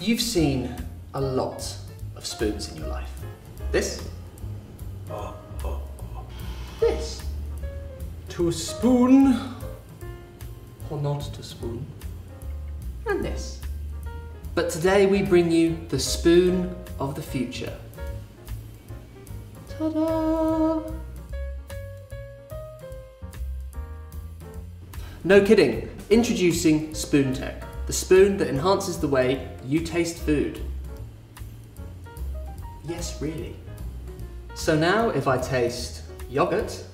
You've seen a lot of spoons in your life. This. This. To a spoon or not to spoon. And this. But today we bring you the spoon of the future. Ta-da! No kidding. Introducing SpoonTEK, the spoon that enhances the way you taste food. Yes, really. So now if I taste yogurt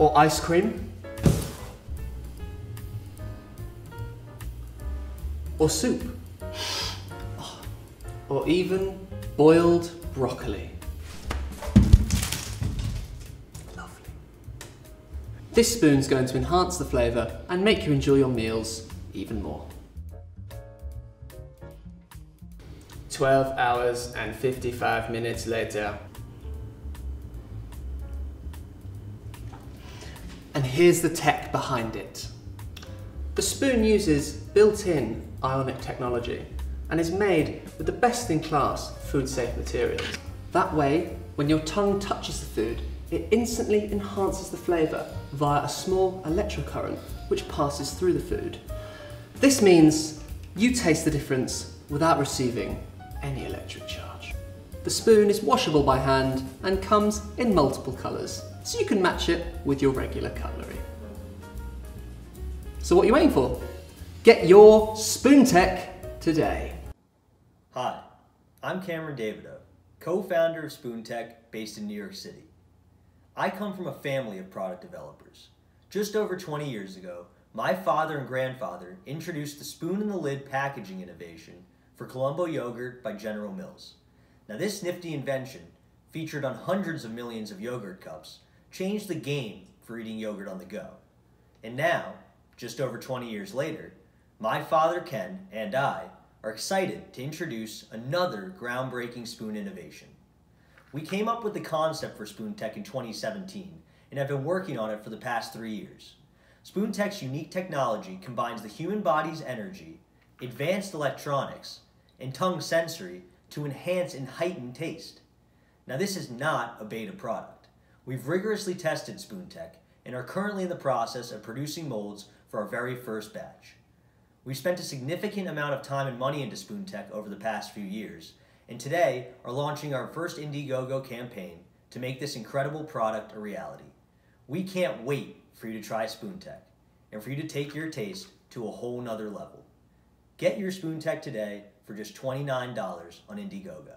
or ice cream or soup or even boiled broccoli. This spoon's going to enhance the flavour and make you enjoy your meals even more. 12 hours and 55 minutes later. And here's the tech behind it. The spoon uses built-in ionic technology and is made with the best in class food safe materials. That way, when your tongue touches the food, it instantly enhances the flavour via a small electrocurrent which passes through the food. This means you taste the difference without receiving any electric charge. The spoon is washable by hand and comes in multiple colours, so you can match it with your regular cutlery. So what are you waiting for? Get your SpoonTEK today. Hi, I'm Cameron Davido, co-founder of SpoonTEK based in New York City. I come from a family of product developers. Just over 20 years ago, my father and grandfather introduced the spoon in the lid packaging innovation for Colombo yogurt by General Mills. Now this nifty invention, featured on hundreds of millions of yogurt cups, changed the game for eating yogurt on the go. And now, just over 20 years later, my father Ken and I are excited to introduce another groundbreaking spoon innovation. We came up with the concept for SpoonTEK in 2017 and have been working on it for the past three years. SpoonTEK's unique technology combines the human body's energy, advanced electronics, and tongue sensory to enhance and heighten taste. Now this is not a beta product. We've rigorously tested SpoonTEK and are currently in the process of producing molds for our very first batch. We've spent a significant amount of time and money into SpoonTEK over the past few years, and today are launching our first Indiegogo campaign to make this incredible product a reality. We can't wait for you to try SpoonTEK and for you to take your taste to a whole nother level. Get your SpoonTEK today for just $29 on Indiegogo.